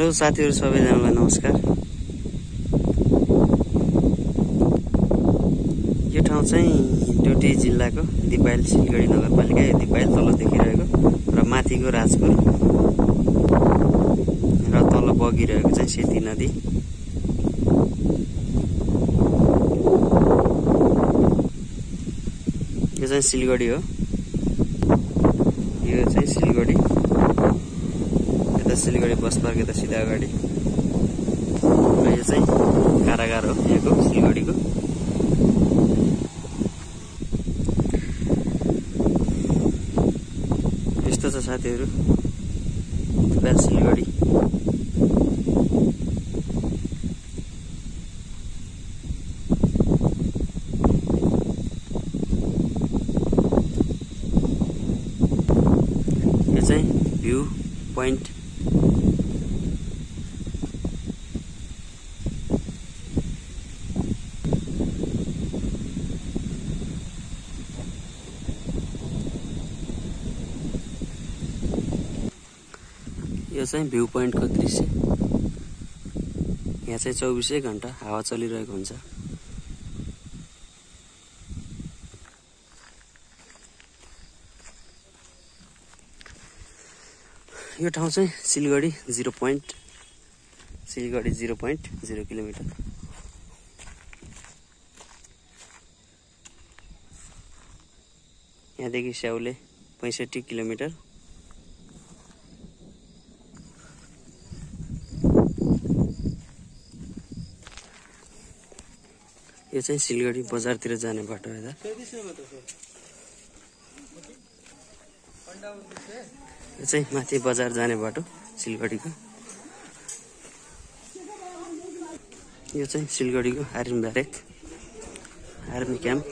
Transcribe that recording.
साथीहरू सबैजनालाई नमस्कार। यो ठाउँ चाहिँ डोटी जिल्लाको दिपायल सिलगढी नगरपालिका यो दिपायल तल देखिरहेको र माथिको राजपुर र तल बगिरहेको चाहिँ सेती नदी। यो चाहिँ सिलगढी हो। यो चाहिँ सिलगढी। यता सिलगढी बस पार्क यता सिधा अगाडि यो चाहिँ कारागार हो यहाँको सिलगढीको। यस्तो छ साथीहरू। सिलगढी। यो चाहिँ भ्यू पोइन्ट। यो चाहिँ भ्यू पोइन्टको दृश्य। यहाँ चाहिँ चौबिसै घन्टा हावा चलिरहेको हुन्छ। यो ठाउँ चाहिँ Silgadhi zero point Silgadhi zero point zero kilometre. यहाँदेखि स्याउले पैँसठी किलोमिटर। यो चाहिँ सिलगढी बजारतिर जाने बाटो यता। यो चाहिँ माथि बजार जाने बाटो सिलगढीको। यो चाहिँ सिलगढीको आर्मी ब्यारेक आर्मी क्याम्प।